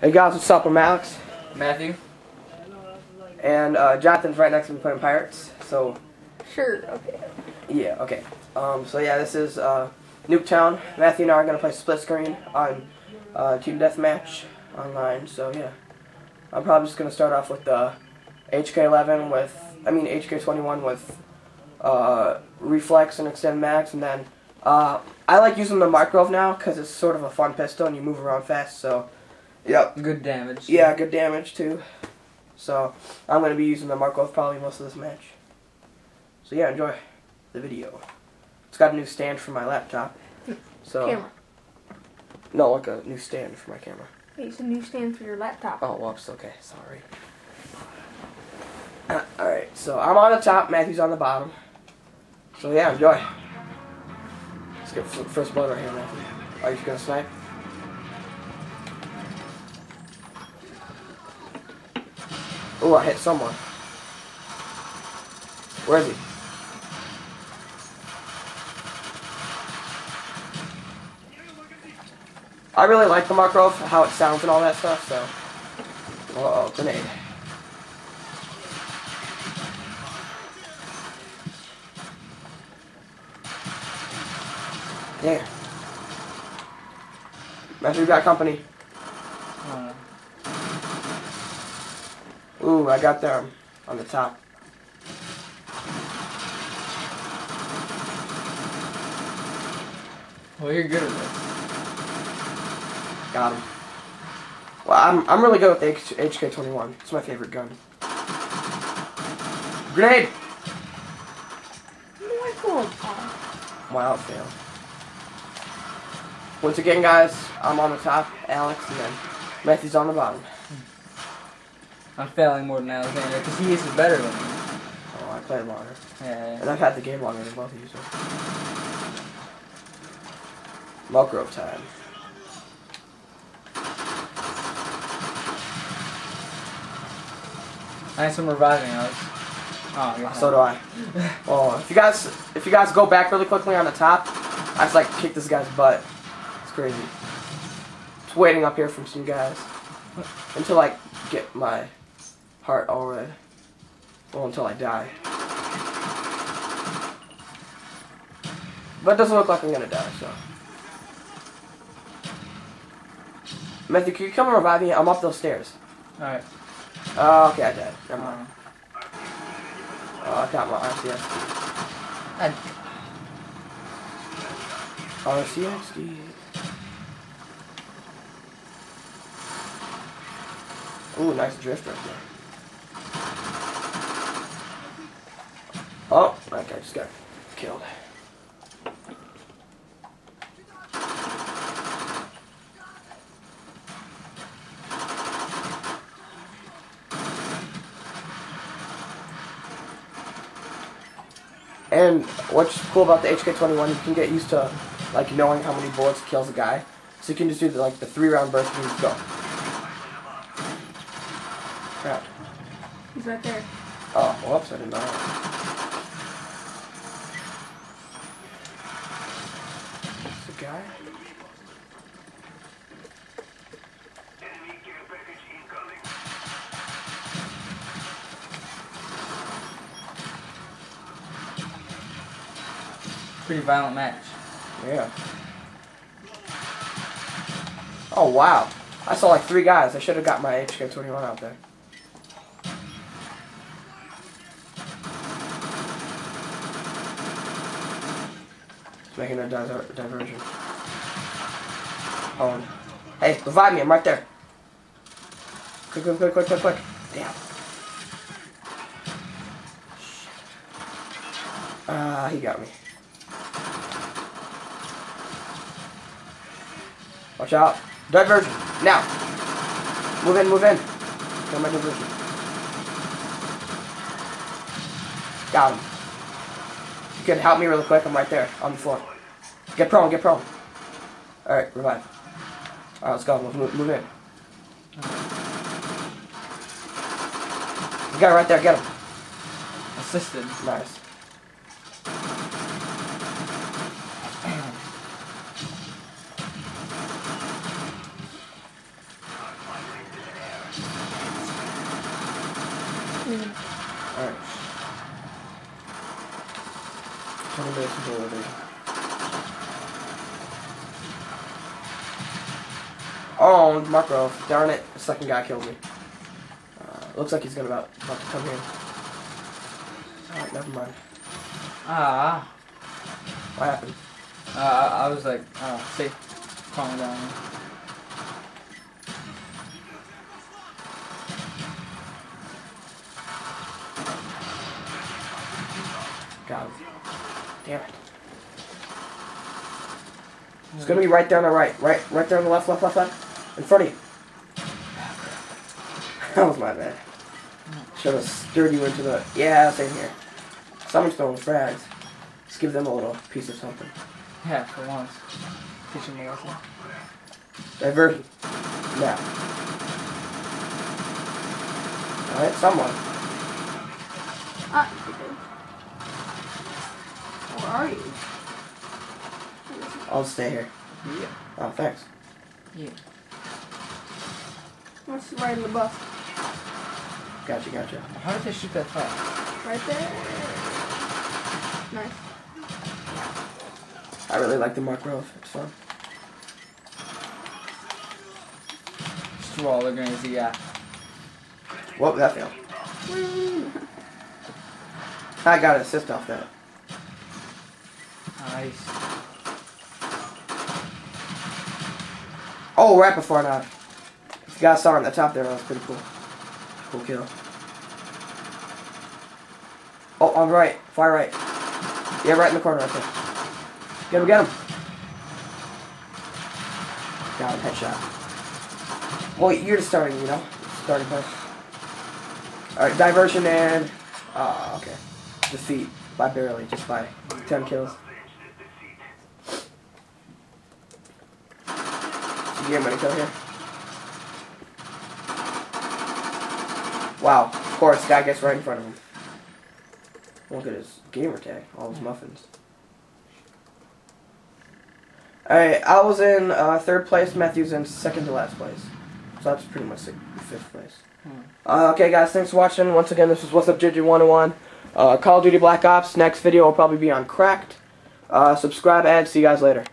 Hey guys, what's up? I'm Alex, Matthew? and uh, Jonathan's right next to me playing Pirates. So Sure, okay. yeah, okay. Um, so yeah, this is uh, Nuketown. Matthew and I are gonna play split screen on uh, Team Deathmatch online. So yeah, I'm probably just gonna start off with the HK11 with, I mean HK21 with uh, reflex and extend max, and then uh, I like using the Makarov now because it's sort of a fun pistol and you move around fast. So yep. Good damage. Yeah, good damage too. So I'm gonna be using the Makarov probably most of this match. So yeah, enjoy the video. It's got a new stand for my laptop. So Camera. no, like a new stand for my camera. It's a new stand for your laptop. Oh, whoops. Okay, sorry. Uh, all right, so I'm on the top. Matthew's on the bottom. So yeah, enjoy. Let's get f- first blood right here, Matthew. Are you gonna snipe? Oh, I hit someone. Where is he? I really like the Makarov, how it sounds and all that stuff, so. Uh oh, grenade. There. Matthew, we got company. Ooh, I got them on the top. well, you're good at this. Got him. Well, I'm, I'm really good with the HK21. It's my favorite gun. Grenade! What's going on? Wow, fail. Once again, guys, I'm on the top, Alex, and then Matthew's on the bottom. I'm failing more than Alexander because he is better than me. Oh, I played longer. Yeah. And I've had the game longer than both of you, so. Makarov time. I Nice one reviving us. Oh, yeah. So do I. Oh, if you guys, if you guys go back really quickly on the top, I just like kick this guy's butt. It's crazy. Just waiting up here from some guys until I get my heart all red. Well, until I die. But it doesn't look like I'm gonna die, so. Matthew, can you come and revive me? I'm up those stairs. Alright. Oh, okay, I died. Never mind. Um, Oh, I got my RCS. I, RCXD. Ooh, nice drift right there. Oh, that guy just got killed. And what's cool about the HK21, you can get used to like knowing how many bullets kills a guy. So you can just do the, like the three round burst and just go. Crap. He's right there. Oh, whoops, I didn't know pretty violent match. Yeah. Oh wow. I saw like three guys. I should have got my HK21 out there. Just making a diver- diversion. Oh. Hey, revive me. I'm right there. Quick, quick, quick, quick, quick, quick. Damn. Ah, he got me. Watch out. Diversion. Now. Move in, move in. Get my diversion. Got him. You can help me really quick. I'm right there on the floor. Get prone, get prone. Alright, revive. Alright, let's go. Move, move, move in. The guy right there, get him. Assisted. Nice. Alright. 20 minutes until delivery. Oh, Marco, darn it. The second guy killed me. Uh, looks like he's gonna about, about to come here. Alright, never mind. Ah. What happened? Uh, I, I was like, oh, safe. Calm down. Got. Damn it. It's gonna be right there on the right. Right right there on the left, left, left, left. In front of you. That was my bad. Should have stirred you into the Yeah, same here. Someone's throwing frags. Just give them a little piece of something. Yeah, for once. Teaching me lesson. Diversion. Now. Alright, someone. Ah, okay. Where are you? I'll stay here. Yeah. Oh, thanks. Yeah. Let's ride the bus. Gotcha, gotcha. How did they shoot that fast? Right there. Nice. I really like the Makarov. It's fun. Just throw all the grenades he got. Whoa, that failed. I got an assist off that. Nice. Oh, right before now. If you guys saw on the top there, that was pretty cool. Cool kill. Oh, on the right. Far right. Yeah, right in the corner right there. Get him, get him. Got him, headshot. Well, you're just starting, you know? Starting point. Alright, diversion and... Ah, okay. Defeat. By barely, just by 10 kills. Did you get many kill here? Wow, of course, guy gets right in front of him. Look at his gamer tag, all his muffins. Alright, I was in uh, third place, Matthew's in second to last place. So that's pretty much the fifth place. Hmm. Uh, okay, guys, thanks for watching. Once again, this is What's Up JJ 101. Uh, Call of Duty Black Ops. Next video will probably be on Cracked. Uh, subscribe, ads. See you guys later.